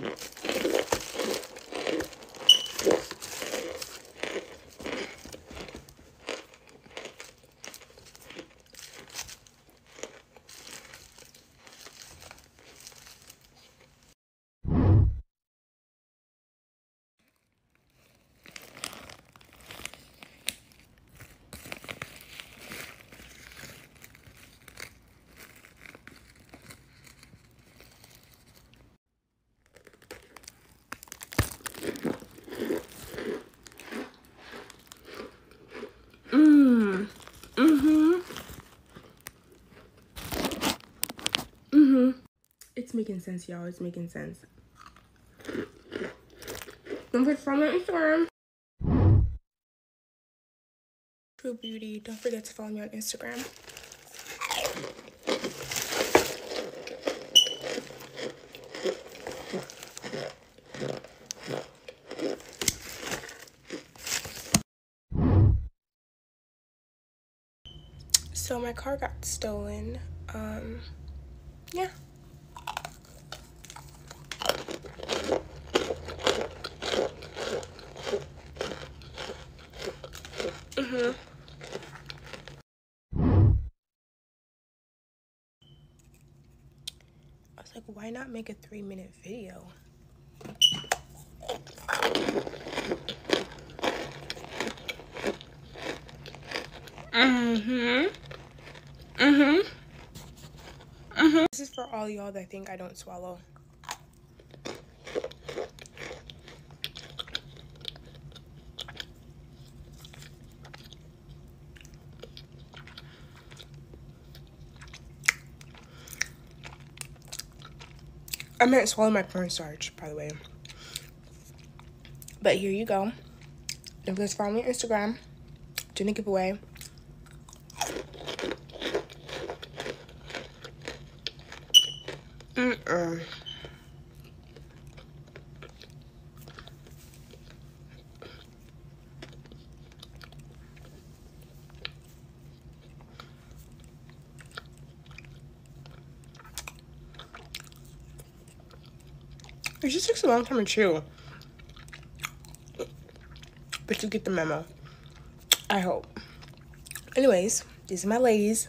どう? Mm-hmm. It's making sense, y'all. It's making sense. Don't forget to follow me on Instagram. True Beauty. Don't forget to follow me on Instagram. So my car got stolen. Um, yeah. Mhm. I was like, why not make a three minute video? Mm-hmm. Mm-hmm. Mm-hmm. This is for all y'all that think I don't swallow. I meant swallow my cornstarch, by the way. But here you go. Don't forget to follow me on Instagram. Doing a giveaway. Mm-mm. It just takes a long time to chew. But you get the memo. I hope. Anyways, these are my ladies.